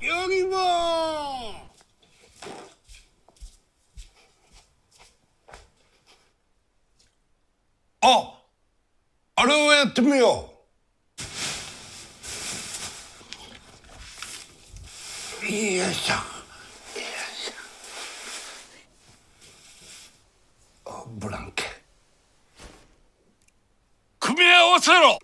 よりもああれをやってみよう。よいしょ。ブランケ。組み合わせろ。